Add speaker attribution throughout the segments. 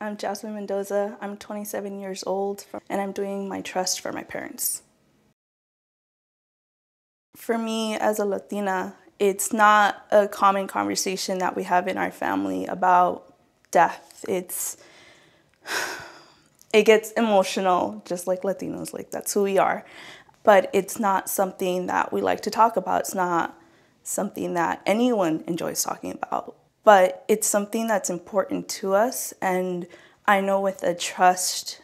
Speaker 1: I'm Jasmin Mendoza. I'm 27 years old and I'm doing my trust for my parents. For me as a Latina, it's not a common conversation that we have in our family about death. It's it gets emotional just like Latinos, like that's who we are. But it's not something that we like to talk about. It's not something that anyone enjoys talking about but it's something that's important to us and I know with a trust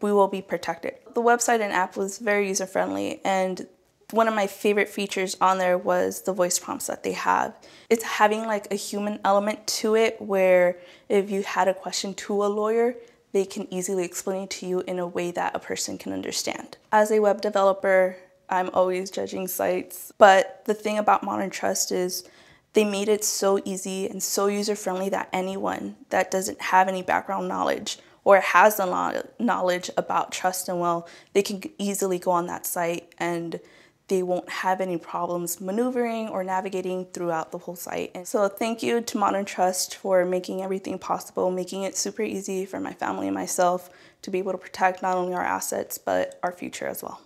Speaker 1: we will be protected. The website and app was very user friendly and one of my favorite features on there was the voice prompts that they have. It's having like a human element to it where if you had a question to a lawyer, they can easily explain it to you in a way that a person can understand. As a web developer, I'm always judging sites, but the thing about Modern Trust is they made it so easy and so user friendly that anyone that doesn't have any background knowledge or has a the knowledge about trust and will, they can easily go on that site and they won't have any problems maneuvering or navigating throughout the whole site. And so thank you to Modern Trust for making everything possible, making it super easy for my family and myself to be able to protect not only our assets, but our future as well.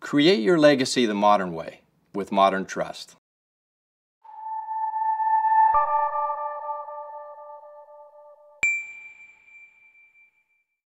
Speaker 2: Create your legacy the modern way with Modern Trust.